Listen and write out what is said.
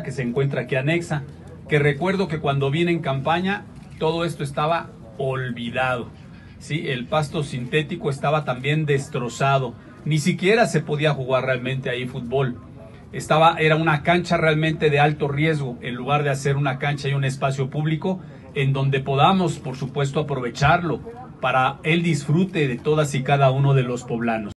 que se encuentra aquí anexa, que recuerdo que cuando vine en campaña todo esto estaba olvidado. ¿sí? El pasto sintético estaba también destrozado. Ni siquiera se podía jugar realmente ahí fútbol. Estaba, era una cancha realmente de alto riesgo, en lugar de hacer una cancha y un espacio público en donde podamos, por supuesto, aprovecharlo para el disfrute de todas y cada uno de los poblanos.